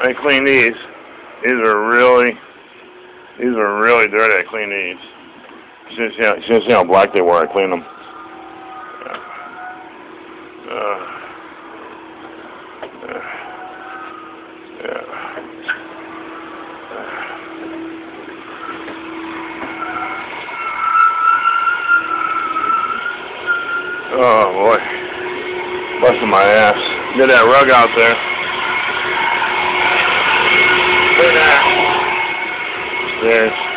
I clean these. These are really, these are really dirty. I clean these. You should see how, you see how black they were. I cleaned them. Uh. Oh boy. Busting my ass. Get that rug out there. There's